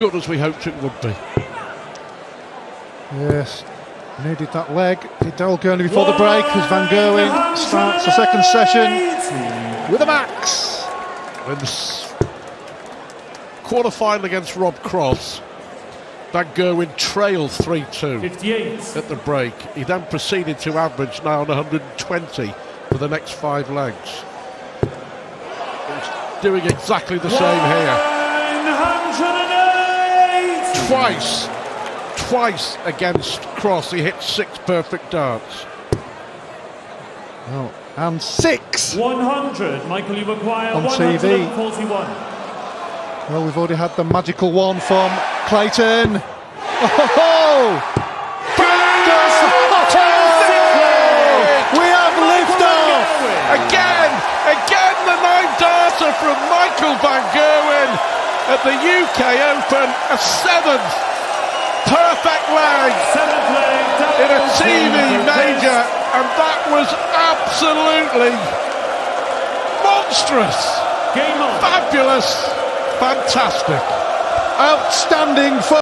good as we hoped it would be. Yes, needed that leg. Did Daryl Gurney before the break as Van Gerwen starts the second session with a max. In quarter final against Rob Cross, Van Gerwen trailed 3 2 at the break. He then proceeded to average now on 120 for the next five legs. He's doing exactly the same here. Twice, twice against Cross, he hit six perfect darts. Oh, and six 100, Michael, you acquire On TV. 141. Well, we've already had the magical one from Clayton. Oh! We have liftoff! Again, again the nine darter from Michael Van Gerwen at the UK Open, a seventh. Perfect leg. In a TV major, and that was absolutely monstrous, fabulous, fantastic. Outstanding